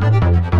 Müzik